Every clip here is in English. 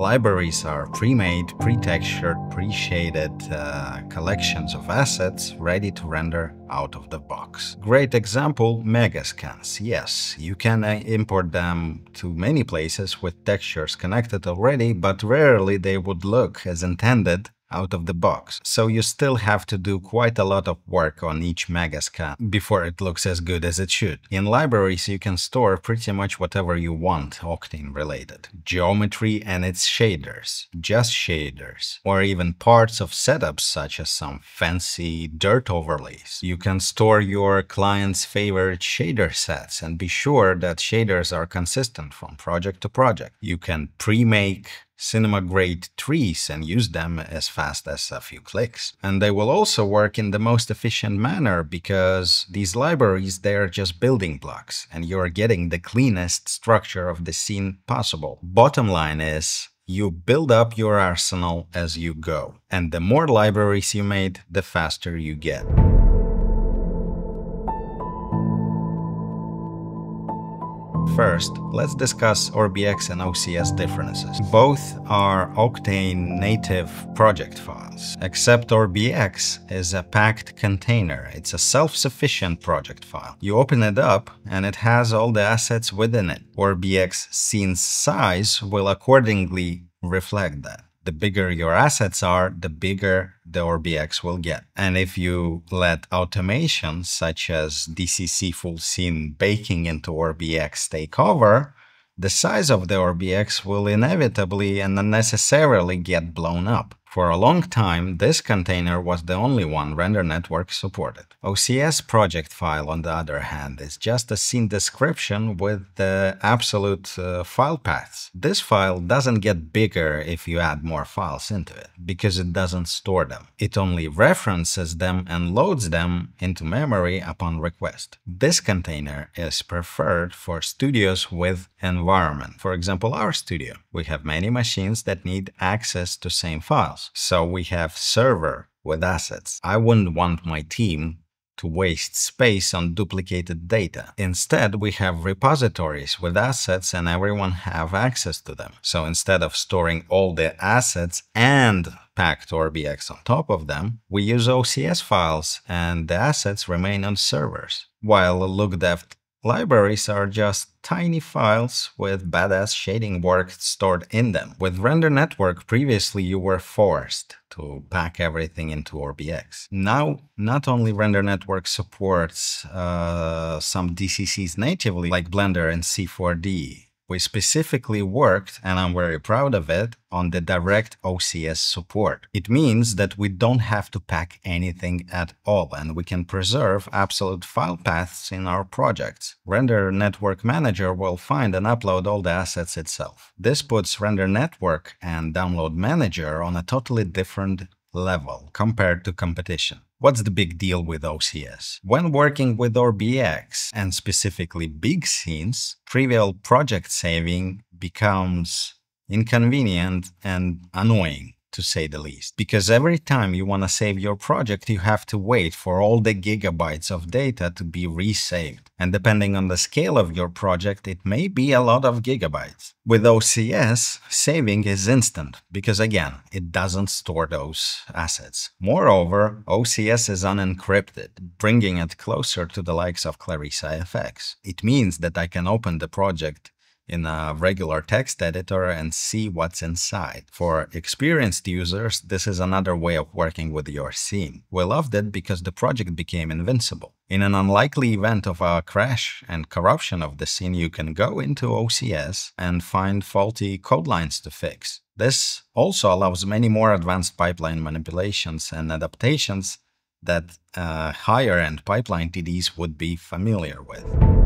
Libraries are pre-made, pre-textured, pre-shaded uh, collections of assets ready to render out of the box. Great example, Megascans. Yes, you can uh, import them to many places with textures connected already, but rarely they would look as intended out of the box. So you still have to do quite a lot of work on each Megascan before it looks as good as it should. In libraries you can store pretty much whatever you want Octane related. Geometry and its shaders, just shaders, or even parts of setups such as some fancy dirt overlays. You can store your client's favorite shader sets and be sure that shaders are consistent from project to project. You can pre-make cinema grade trees and use them as fast as a few clicks. And they will also work in the most efficient manner because these libraries, they're just building blocks and you're getting the cleanest structure of the scene possible. Bottom line is you build up your arsenal as you go. And the more libraries you made, the faster you get. First, let's discuss ORBX and OCS differences. Both are Octane native project files, except ORBX is a packed container. It's a self-sufficient project file. You open it up and it has all the assets within it. ORBX scene size will accordingly reflect that the bigger your assets are, the bigger the ORBX will get. And if you let automation such as DCC full scene baking into ORBX take over, the size of the ORBX will inevitably and unnecessarily get blown up. For a long time, this container was the only one Render Network supported. OCS project file, on the other hand, is just a scene description with the absolute uh, file paths. This file doesn't get bigger if you add more files into it, because it doesn't store them. It only references them and loads them into memory upon request. This container is preferred for studios with environment. For example, our studio. We have many machines that need access to same files. So we have server with assets. I wouldn't want my team to waste space on duplicated data. Instead, we have repositories with assets and everyone have access to them. So instead of storing all the assets and packed ORBX on top of them, we use OCS files and the assets remain on servers. While LookDev Libraries are just tiny files with badass shading work stored in them. With Render Network, previously you were forced to pack everything into ORBX. Now, not only Render Network supports uh, some DCCs natively, like Blender and C4D, we specifically worked, and I'm very proud of it, on the direct OCS support. It means that we don't have to pack anything at all, and we can preserve absolute file paths in our projects. Render Network Manager will find and upload all the assets itself. This puts Render Network and Download Manager on a totally different level compared to competition. What's the big deal with OCS? When working with ORBX, and specifically big scenes, trivial project saving becomes inconvenient and annoying to say the least. Because every time you want to save your project, you have to wait for all the gigabytes of data to be resaved. And depending on the scale of your project, it may be a lot of gigabytes. With OCS, saving is instant, because again, it doesn't store those assets. Moreover, OCS is unencrypted, bringing it closer to the likes of Clarisse iFX. It means that I can open the project in a regular text editor and see what's inside. For experienced users, this is another way of working with your scene. We loved it because the project became invincible. In an unlikely event of a crash and corruption of the scene, you can go into OCS and find faulty code lines to fix. This also allows many more advanced pipeline manipulations and adaptations that uh, higher-end pipeline TDs would be familiar with.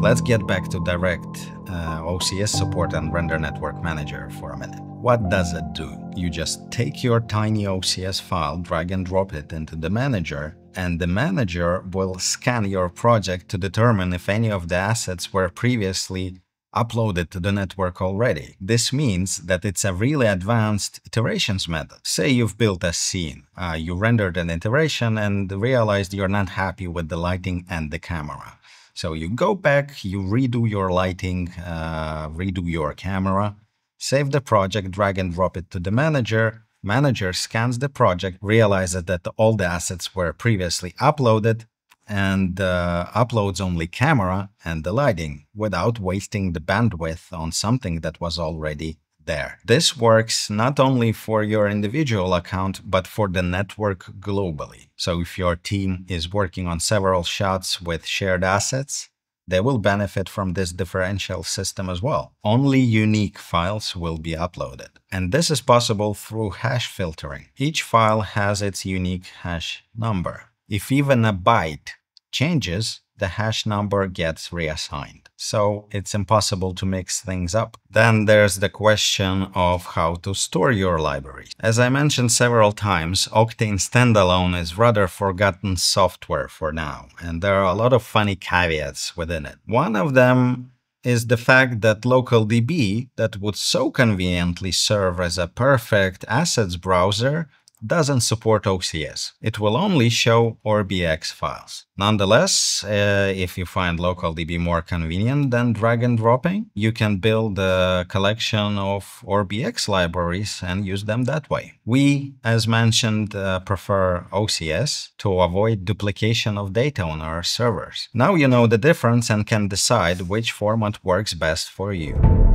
Let's get back to direct uh, OCS support and render network manager for a minute. What does it do? You just take your tiny OCS file, drag and drop it into the manager, and the manager will scan your project to determine if any of the assets were previously uploaded to the network already. This means that it's a really advanced iterations method. Say you've built a scene, uh, you rendered an iteration and realized you're not happy with the lighting and the camera. So you go back, you redo your lighting, uh, redo your camera, save the project, drag and drop it to the manager. Manager scans the project, realizes that all the assets were previously uploaded, and uh, uploads only camera and the lighting without wasting the bandwidth on something that was already there. This works not only for your individual account, but for the network globally. So if your team is working on several shots with shared assets, they will benefit from this differential system as well. Only unique files will be uploaded. And this is possible through hash filtering. Each file has its unique hash number. If even a byte changes, the hash number gets reassigned. So it's impossible to mix things up. Then there's the question of how to store your library. As I mentioned several times, Octane standalone is rather forgotten software for now, and there are a lot of funny caveats within it. One of them is the fact that LocalDB, that would so conveniently serve as a perfect assets browser, doesn't support OCS. It will only show ORBX files. Nonetheless, uh, if you find LocalDB more convenient than drag and dropping, you can build a collection of ORBX libraries and use them that way. We, as mentioned, uh, prefer OCS to avoid duplication of data on our servers. Now you know the difference and can decide which format works best for you.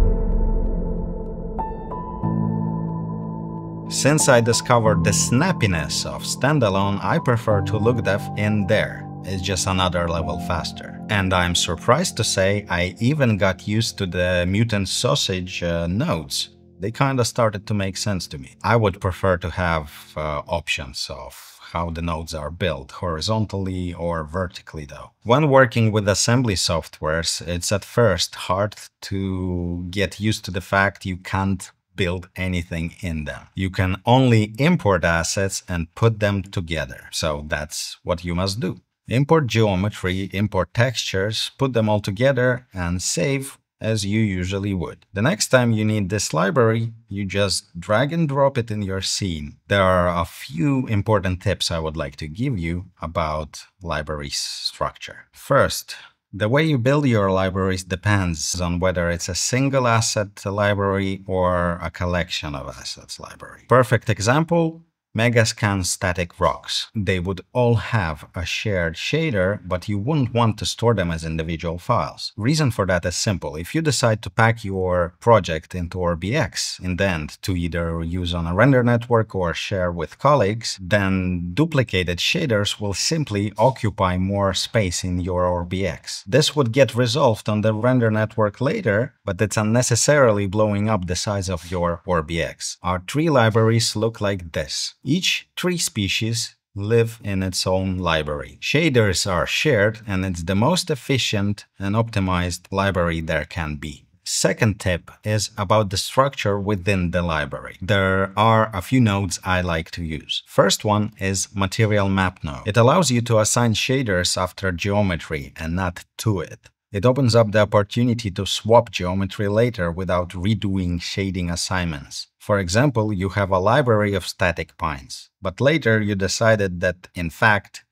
Since I discovered the snappiness of standalone, I prefer to look dev in there. It's just another level faster. And I'm surprised to say I even got used to the mutant sausage uh, nodes. They kinda started to make sense to me. I would prefer to have uh, options of how the nodes are built, horizontally or vertically though. When working with assembly softwares, it's at first hard to get used to the fact you can't build anything in them. You can only import assets and put them together. So that's what you must do. Import geometry, import textures, put them all together and save as you usually would. The next time you need this library, you just drag and drop it in your scene. There are a few important tips I would like to give you about library structure. First, the way you build your libraries depends on whether it's a single asset library or a collection of assets library. Perfect example, Megascan static rocks. They would all have a shared shader, but you wouldn't want to store them as individual files. Reason for that is simple. If you decide to pack your project into ORBX in the end to either use on a render network or share with colleagues, then duplicated shaders will simply occupy more space in your ORBX. This would get resolved on the render network later, but it's unnecessarily blowing up the size of your ORBX. Our tree libraries look like this. Each tree species live in its own library. Shaders are shared and it's the most efficient and optimized library there can be. Second tip is about the structure within the library. There are a few nodes I like to use. First one is Material Map node. It allows you to assign shaders after geometry and not to it. It opens up the opportunity to swap geometry later without redoing shading assignments. For example, you have a library of static pines, but later you decided that, in fact,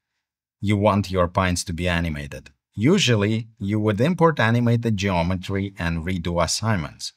you want your pines to be animated. Usually, you would import animated geometry and redo assignments.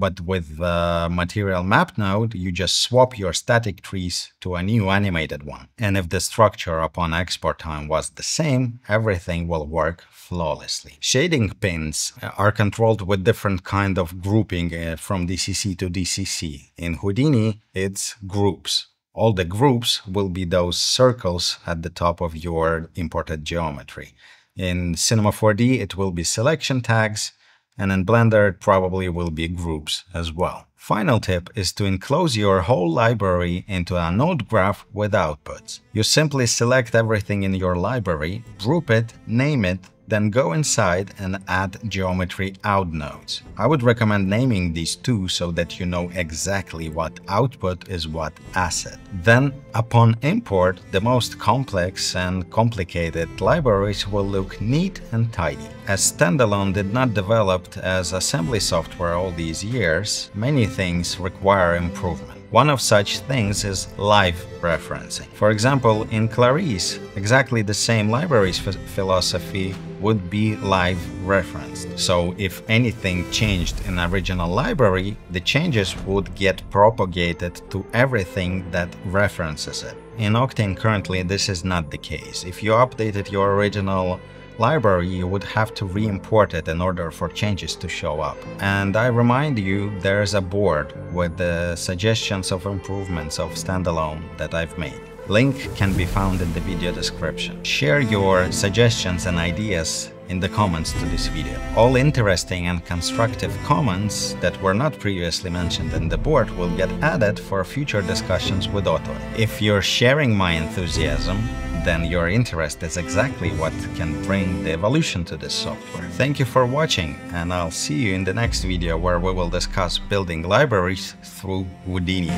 But with the material map node, you just swap your static trees to a new animated one. And if the structure upon export time was the same, everything will work flawlessly. Shading pins are controlled with different kind of grouping uh, from DCC to DCC. In Houdini, it's groups. All the groups will be those circles at the top of your imported geometry. In Cinema 4D, it will be selection tags, and in Blender it probably will be groups as well. Final tip is to enclose your whole library into a node graph with outputs. You simply select everything in your library, group it, name it, then go inside and add geometry out nodes. I would recommend naming these two so that you know exactly what output is what asset. Then, upon import, the most complex and complicated libraries will look neat and tidy. As standalone did not develop as assembly software all these years, many things require improvement. One of such things is live referencing. For example, in Clarisse, exactly the same libraries philosophy would be live referenced. So if anything changed in original library, the changes would get propagated to everything that references it. In Octane currently this is not the case. If you updated your original library, you would have to re-import it in order for changes to show up. And I remind you, there's a board with the suggestions of improvements of standalone that I've made. Link can be found in the video description. Share your suggestions and ideas in the comments to this video. All interesting and constructive comments that were not previously mentioned in the board will get added for future discussions with OTOY. If you're sharing my enthusiasm, then your interest is exactly what can bring the evolution to this software. Thank you for watching and I'll see you in the next video where we will discuss building libraries through Houdini.